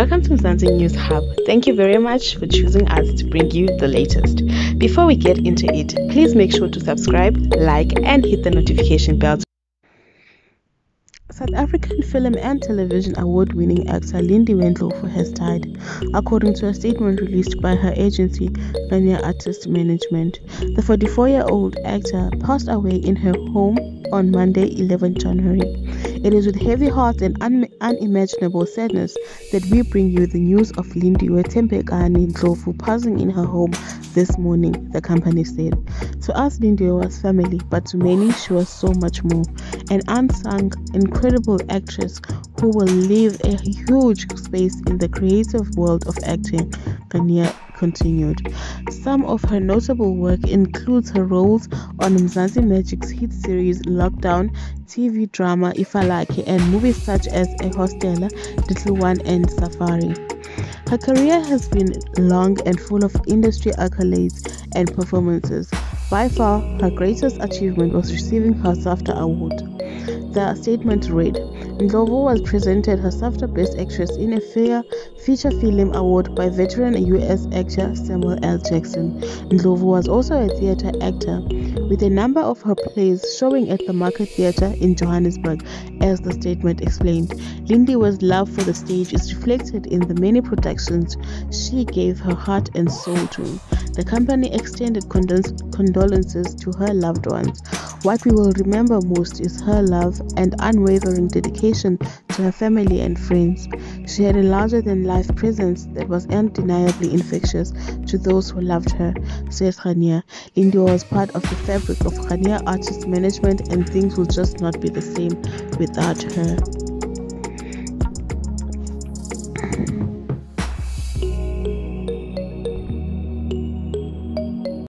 Welcome to Mzansi News Hub. Thank you very much for choosing us to bring you the latest. Before we get into it, please make sure to subscribe, like, and hit the notification bell. South African Film and Television Award winning actor Lindiwe Ndlovu has died, according to a statement released by her agency, Ghania Artist Management. The 44 year old actor passed away in her home on Monday, 11 January. It is with heavy heart and un- unimaginable sadness that we bring you the news of Lindiwe Tempekani Ndlovu passing in her home this morning, the company said. To us, Lindiwe was family, but to many, she was so much more. An unsung, incredible actress who will leave a huge space in the creative world of acting, Ghania continued. Some of her notable work includes her roles on Mzansi Magic's hit series Lockdown, TV drama Ifalake, and movies such as eHostela, Little One, and Safari. Her career has been long and full of industry accolades and performances. By far, her greatest achievement was receiving her SAFTA award. The statement read Ndlovu was presented her SAFTA Best Actress in a Fair Feature Film Award by veteran US actor Samuel L. Jackson. Ndlovu was also a theatre actor, with a number of her plays showing at the Market Theatre in Johannesburg, as the statement explained. Lindiwe's love for the stage is reflected in the many productions she gave her heart and soul to. The company extended condolences to her loved ones. What we will remember most is her love and unwavering dedication to her family and friends. She had a larger than life presence that was undeniably infectious to those who loved her, says Ghania. Lindiwe was part of the fabric of Ghania artist management, and things will just not be the same without her.